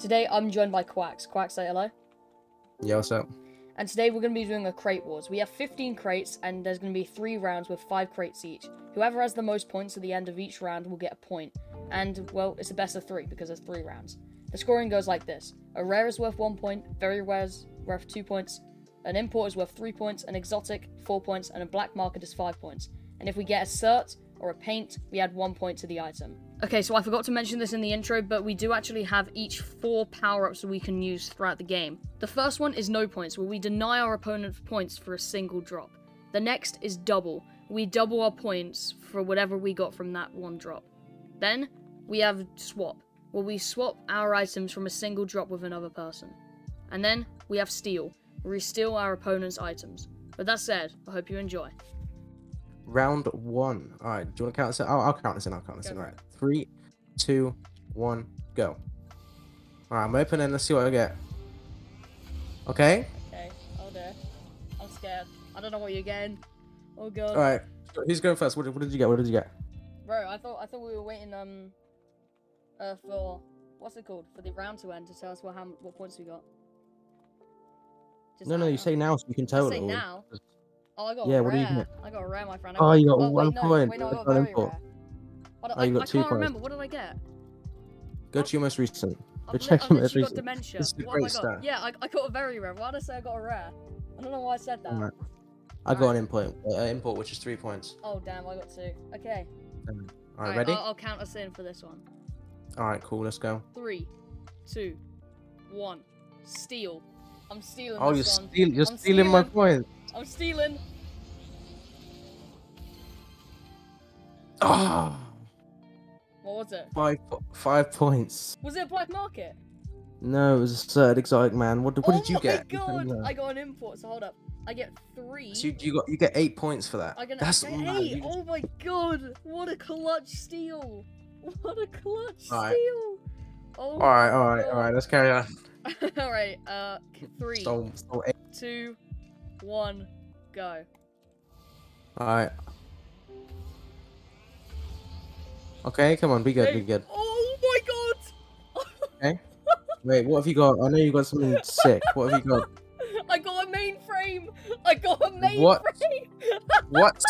Today I'm joined by Qwax. Qwax, say hello. Yeah, what's up? And today we're going to be doing a crate wars. We have 15 crates, and there's going to be three rounds with five crates each. Whoever has the most points at the end of each round will get a point. And, well, it's a best of three because there's three rounds. The scoring goes like this A rare is worth one point, very rare is worth two points, an import is worth three points, an exotic, four points, and a black market is five points. And if we get a cert or a paint, we add one point to the item. Okay, so I forgot to mention this in the intro, but we do actually have each four power-ups we can use throughout the game. The first one is no points, where we deny our opponent points for a single drop. The next is double. We double our points for whatever we got from that one drop. Then, we have swap, where we swap our items from a single drop with another person. And then, we have steal, where we steal our opponent's items. With that said, I hope you enjoy. Round one. All right. Do you want to count this in? I'll, I'll count this in. I'll count this Go in. All right. Three, two, one, go. All right. I'm opening. Let's see what I get. Okay. Okay, oh dear. I'm scared. I don't know what you're getting. Oh god. All right. Who's going first? What, did- what did you get? What did you get? Bro, I thought I thought we were waiting um uh for what's it called? For the round to end to tell us what how what points we got. Just No, no. You say now so you can I tell say it all. now. Oh, I got Yeah, a what are you rare. get? I got a rare, my friend. I Oh, you got wait, one no, point. Wait, no, I got very import. rare. What, Oh, I, you got I two can't points. remember. What did I get? Go to your most recent. I've, Go li- check I've your most literally got dementia. This is a what great I start. Yeah, I, I got a very rare. Why did I say I got a rare? I don't know why I said that. Alright. I got an import. Uh, import, which is three points. Oh damn, I got two. Okay. All right. Alright, Ready? I'll, I'll count us in for this one. All right. Cool. Let's go. Three, two, one. Steal. I'm stealing. Oh, you're stealing. You're I'm stealing my stealing. point. I'm stealing. Ah. What was it? Five, five points. Was it a black market? No, it was a third exotic man. What, what oh did you get? God! I got an import. So hold up. I get three. So you, you got you get eight points for that. I get That's I get mad. eight. Oh my god! What a clutch steal! What a clutch Alright. steal! Oh. All right, all right, all right. Let's carry on. all right. Uh, three, Stole, stole eight. two, one, go. All right. Okay, come on, be good, be Hey. good. Oh my god! okay. Wait, what have you got? I know you got something sick. What have you got? I got a mainframe! I got a mainframe! What? What?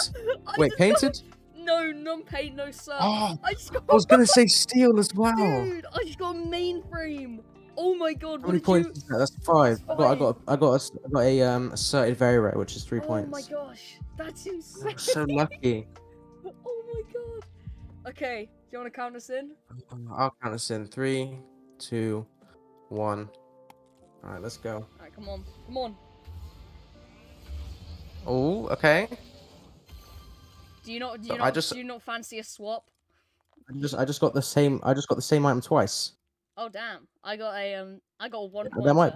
Wait, painted? No, non paint, no sir. Oh, I just got I was gonna say steel as well. Dude, I just got a mainframe! Oh my god, How many points you... is that? That's five. I got, I got, I got, a, I got a um asserted very rare, which is three Oh points. Oh my gosh, that's insane! I'm so lucky. oh my god. Okay, do you want to count us in? I'll count us in three, two, one. All right, let's go. Alright, come on, come on. Oh, okay. Do you not, do you I not, just- do you not fancy a swap? I just, I just got the same. I just got the same item twice. Oh damn, I got a, um, I got a one That might-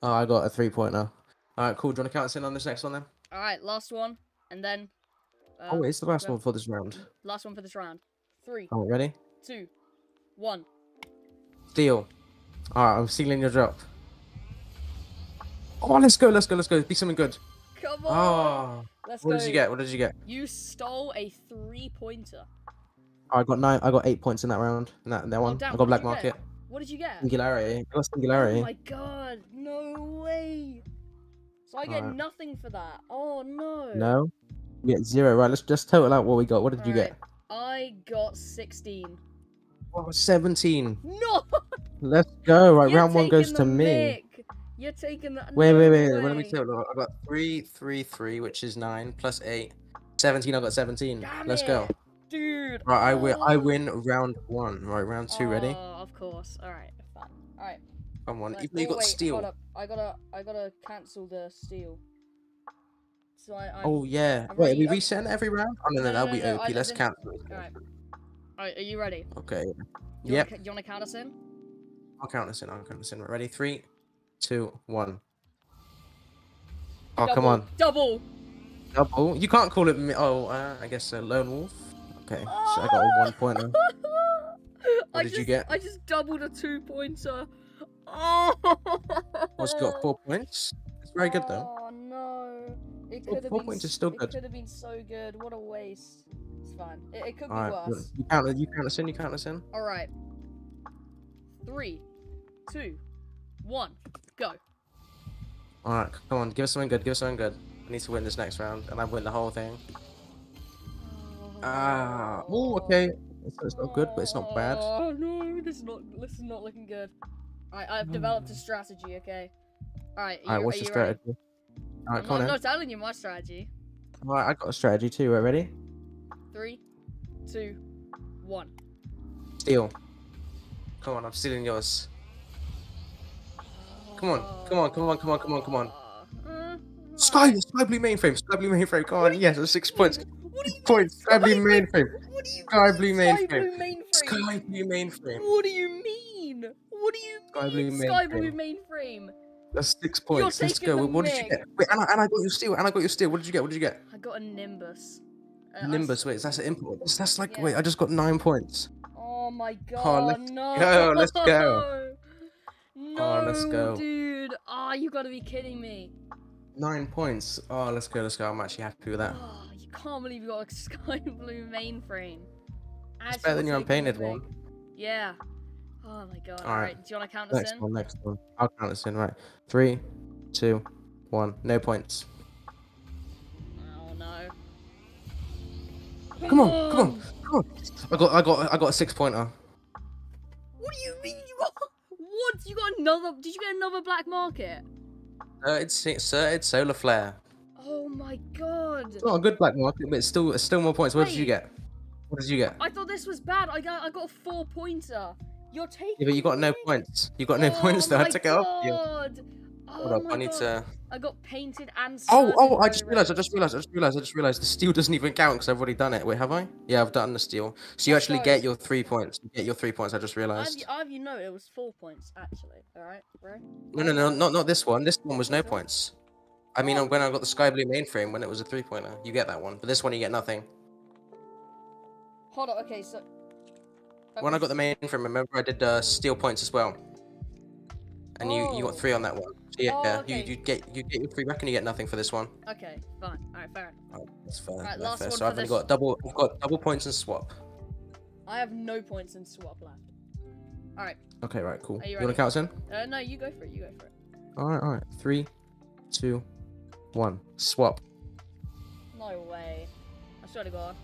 Oh, I got a three pointer. All right, cool. Do you want to count us in on this next one then? Alright, last one, and then... Uh, oh, it's the last one for this round. Last one for this round. Three. Oh, ready? two, one. Steal. All right, I'm sealing your drop. Oh, let's go, let's go, let's go. Be something good. Come on! Oh, Let's what go. did you get? What did you get? You stole a three pointer. I got nine. I got eight points in that round. In that, in that oh, one. Oh, damn, I got black you get? market. What did you get? Singularity. I got singularity. Oh my god, no way! So I get Alright. nothing for that. Oh no. No. You get zero. Right. Let's just total out what we got. What did you get? I got 16. Oh, 17. No! Let's go. Right. You're round one goes to me. mick. You're taking the. Wait, no wait, wait. Way. Let me total. I got three, three, three, which is nine plus eight. 17. I got 17. Damn Let's go. Dude. Right. I win. I oh. win round one. Right. Round two. Ready? Oh, of course. Alright, fine. Alright. Come on. Even though you oh, got wait, steel. Hold up. I gotta, I gotta cancel the steal. So I, I'm, Oh yeah. I'm Wait, ready, are we resetting every round? Oh no, No, no, that'll no, be no, OP. I- I Let's cancel. Alright. Alright, are you ready? Okay. You Yep. Wanna, you wanna count us in? I'll count us in. I'll count this in. Ready? Three, two, one. Oh come on. Double. Double. You can't call it. Oh, uh, I guess a lone wolf. Okay. So I got a one pointer. I did you just, get? I just doubled a two pointer. Oh. What's got four points? It's very good though. Oh no! It Four- could have been. points is still it good. could have been so good. What a waste. It's fine. It, it could be All right. worse. You count. You count us in. You count us in. All right. Three, two, one, go. All right, come on, give us something good. Give us something good. I need to win this next round, and I win the whole thing. Ah, oh, okay. It's, it's not good, but it's not bad. Oh no, this is not this is not looking good. I've developed a strategy, okay? Alright, All right, what's your strategy? All right, I'm come on not, not telling you my strategy. All right, I got a strategy too. Right, ready? Three, two, one. Steal. Come on, I'm stealing yours. Come on, come on, come on, come on, come on, come on. Uh, Sky, Sky Blue mainframe, Sky Blue mainframe. Come on, yes, six points. What do you Points, Sky Blue mainframe. What do you Sky Blue mainframe. Sky Blue mainframe. What do you mean? What do you Sky blue mean? Sky blue mainframe. mainframe. That's six points. Let's go. the What did you get? Wait, and I, and I got your steel. And I got your steel. What did you get? What did you get? I got a Nimbus. Uh, Nimbus. Wait, that's an import. That's, that's like. Yeah. Wait, I just got nine points. Oh my god, Oh, let's no. go, let's go. No, let's go. dude. Ah, you gotta be kidding me. Nine points. Oh, let's go. Let's go. I'm actually happy with that. Can't believe you got a sky blue mainframe. It's better than your unpainted one. Yeah. Oh my god. Alright. Alright, do you wanna count us Next in? one. Next one. I'll count this in. Right. Three, two, one. No points. Oh no. Come on. Come on. Come on. I got. I got. I got a six pointer. What do you mean you got what? You got another did you get another black market? Certed, si- it's solar flare. Oh my god. It's not a good black market, but it's still. It's still more points. What did you get? What did you get? I thought this was bad. I got I got a four pointer. You're taking Yeah, but you got no points. You got no oh points though. I my took it off you. God. Oh Hold Oh up. my I need God. to. I got painted and Oh, oh! I just realized. I just realized. I just realized. I just realized the steel doesn't even count because I've already done it. Wait, have I? Yeah, I've done the steel. So you Let's actually go. get your three points. You get your three points. I just I have, realized. you, I have you know it was four points actually. All right, bro. No, no, no, not not this one. This one was no Okay. points. I mean, Oh. when I got the sky blue mainframe, when it was a three pointer, you get that one. But this one, you get nothing. Hold on. Okay, so. When I got the mainframe, remember I did uh, steal points as well. And you, you Oh. got three on that one. So yeah, Oh, okay. you, you get you get your free back and you get nothing for this one. Okay, fine. All right, fair enough. Oh, that's fair. Right, that's last fair. one So for I've only got double. I've got double points and swap. I have no points in swap left. All right. Okay, right, cool. Are you you want to count us in? Uh, no, you go for it. You go for it. All right, all right. Three, two, one. Swap. No way. I swear to God.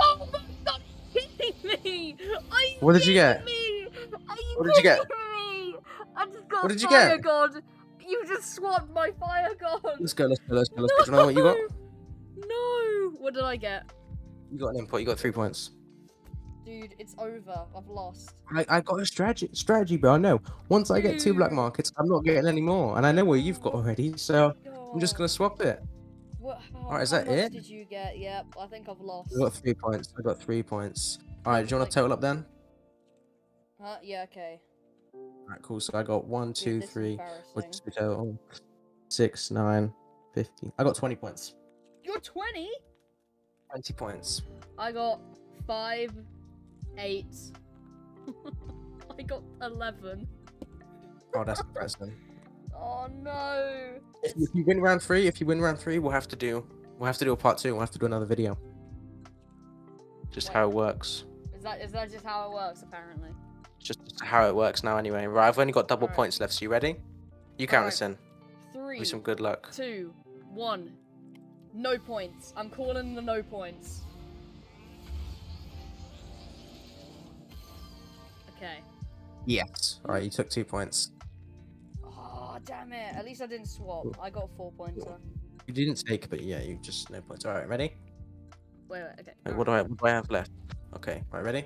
Oh my God! Kidding me? Are you What did you get? Me? Are you What did you get? Me? I just got What did you fire get? god. You just swapped my fire god. Let's go. Let's go. Let's go. Let's go. Do you know what you got? No. What did I get? You got an input. You got three points. Dude, it's over. I've lost. I, I got a strategy, strategy, but I know once I get two black markets, I'm not getting any more, and I know what you've got already, so I'm just gonna swap it. What, how, Alright, is that it? did you get? Yep, I think I've lost. I got three points. I got three points. All right, do you want to total up then? Huh? Yeah, okay. All right, cool. So I got one, two, is embarrassing. what's the total? Um, six, nine, fifty. I got twenty points. You're 20? Twenty points. I got 5, 8. I got 11. Oh, that's impressive. Oh no. If, if you win round three, if you win round three, we'll have to do we'll have to do a part two. We'll have to do another video. Just how it works. Is that is that just how it works apparently? Just how it works now, anyway. Right, I've only got double Alright. points left. So you ready? You count Alright. us in. Three, With some good luck. two, one. No points. I'm calling the no points. Okay. Yes. All right, you took two points. Oh damn it! At least I didn't swap. I got a four pointer. You didn't take, but yeah, you just no points. All right, ready? Wait, wait, okay. Wait, alright. what do I what do I have left? Okay, right, ready?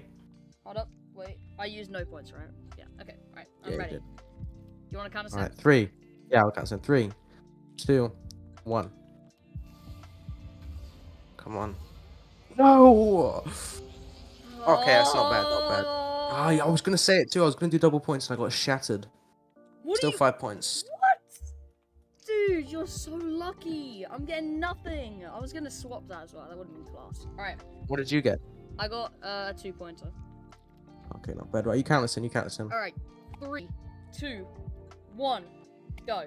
Hold up. Wait. I used no points, right? Yeah. Okay. all right. I'm Yeah, you ready. did. You want to count us All in? right, three. Yeah, I'll count us in. Three, two, one. Come on. No. Okay, that's not bad, not bad. Ah, yeah, I was gonna say it too. I was gonna do double points and I got shattered. What Still you... five points. What? Dude, you're so lucky. I'm getting nothing. I was gonna swap that as well. That would have been class. All right. What did you get? I got uh, a two pointer. Okay, not bad. Right, you count us in. You count us in. All right. Three, two, one, go.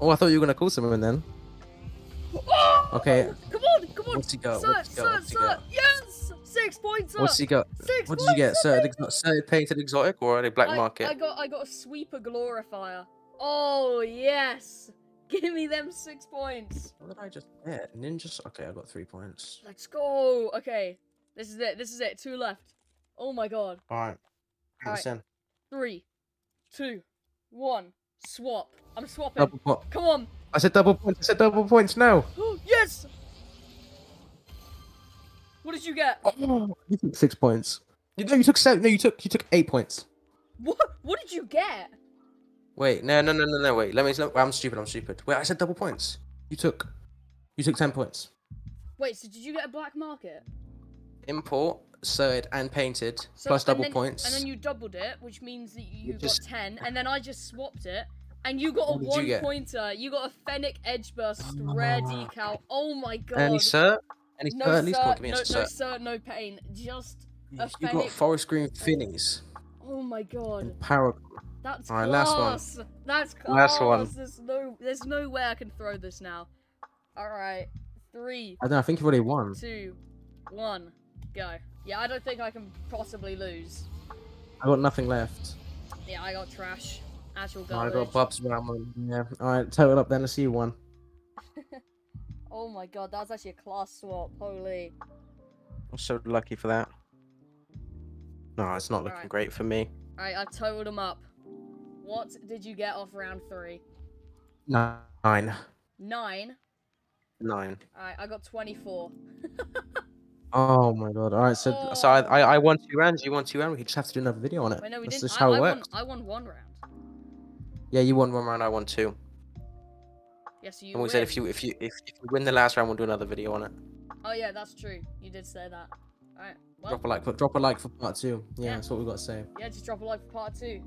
Oh, I thought you were gonna call someone then. Okay. Come on, come on. What's he got? Search, What's he got? search, What's he got? What's Six points up. What's he got? Six What did you get? points up, Certain, baby. certain painted exotic or a black I, market? I got I got a sweeper glorifier. Oh yes. Give me them six points. What did I just get? Ninjas. Okay, I got three points. Let's go. Okay. This is it. This is it. Two left. Oh my god. All right. Alright. Listen. Three, two, one. Swap. I'm swapping. Double po- Come on. I said double points. I said double points now. yes. What did you get? Oh, you took six points. You, no, you took seven. No, you took you took eight points. What? What did you get? Wait, no, no, no, no, no. Wait, let me. Let, I'm stupid. I'm stupid. Wait, I said double points. You took, you took ten points. Wait. So did you get a black market? Import, sewed, and painted, So, plus and double then- points. And then you doubled it, which means that you, You got just- ten, and then I just swapped it, and you got a What did you one get? pointer. You got a Fennec Edgeburst rare Ah. decal. Oh my god. Any cert? Any no cert? At least come on, cert, a no, no cert. cert, no pain. Just a you got forest green finnies oh my god. and power. That's Alright, class. last one. That's class. Last one. There's no, there's no way I can throw this now. All right, three, I don't know. I think you've already won. two, one, go. Yeah, I don't think I can possibly lose. I got nothing left. Yeah, I got trash. Actual I got Bub's Ramon. Yeah. All right, total up then. Let's see you won. Oh my god, that was actually a class swap. Holy. I'm so lucky for that. No, it's not looking Alright. great for me. Alright, I've totaled them up. What did you get off round three? Nine. Nine. Nine. Alright, I got 24. Oh my god. All right, so oh. so I, I I won two rounds. You won two rounds. We just have to do another video on it. Wait, no, we That's didn't. just I, how I it won, works. I won one round. Yeah, you won one round. I won two. Yeah, so you and we said if you if you if, if you win the last round, we'll do another video on it. Oh yeah, that's true. You did say that. Alright, well, Drop a like for drop a like for part two. Yeah, Yeah. that's what we got to say. yeah, just drop a like for part two.